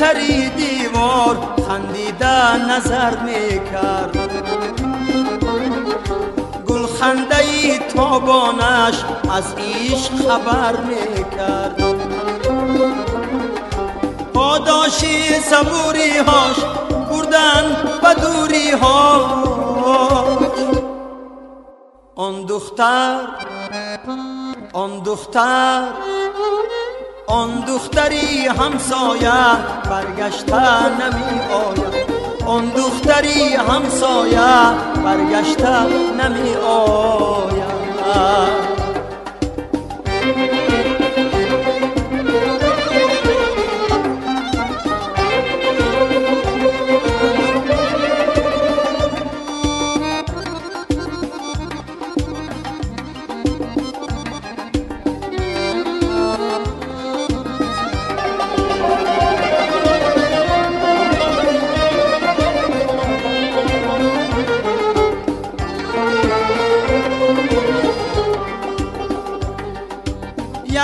سری دیوار خندیده نظر می‌کرد. گل خنده تابانش از ایش خبر می‌کرد. پاداشی صبوری هاش بردن به دوری هاش آن دختر آن دختر آن دختری همسایه برگشته نمی آید. آن دختری همسایه برگشته نمی آید.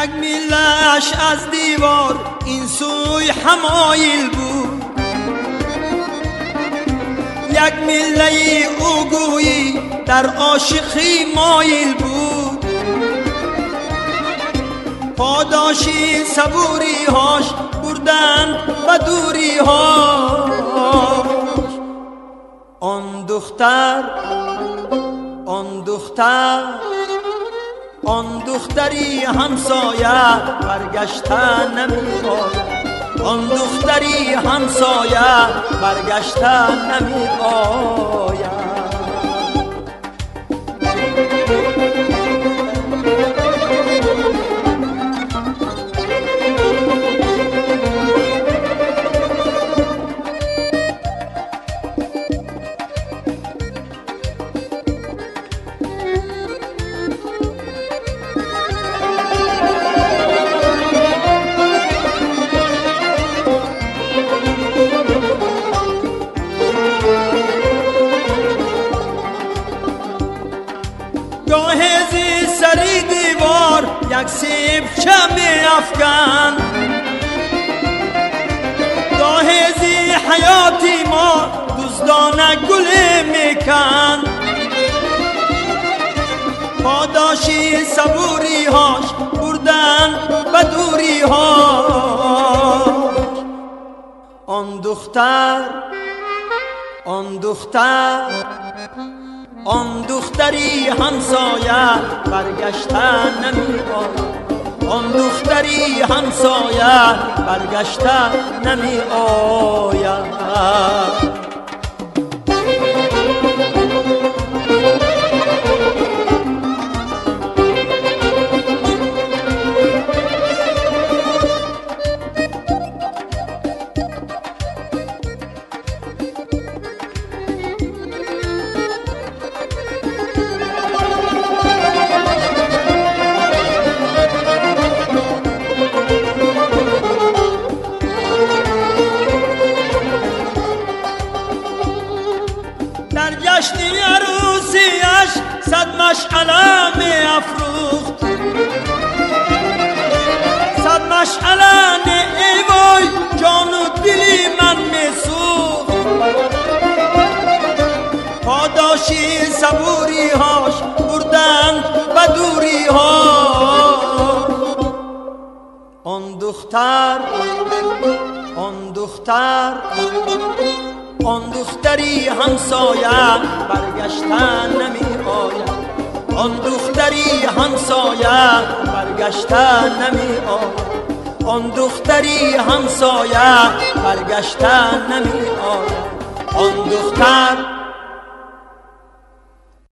یک میلش از دیوار این سوی همایل بود. یک میله او گویی در عاشقی مایل بود. پاداشی صبوری هاش بردن و دوری هاش آن دختر آن دختر آن دختری همسایه برگشته نمی آن دختری همسایه برگشته نمی آید گاهزی سری دیوار یک سیب چمی افکن. گاهزی حیاتی ما دزدانه گل میکن. پاداشی صبوری هاش بردن و دوری هاش آن دختر آن دختر. آن دختری همسایه برگشته نمی آن دختری همسایه برگشته نمی آید عروسیش صد مشعله می افروخت. صد مشعله ای وای جان و دلی من می سوخت پاداشی صبوری هاش بردن و دوری ها. آن دختر آن دختر دختری همسایه برگشتن نمی آید آن دختری همسایه برگشتن نمی آید آن دختری همسایه برگشتن نمی آید آن دختر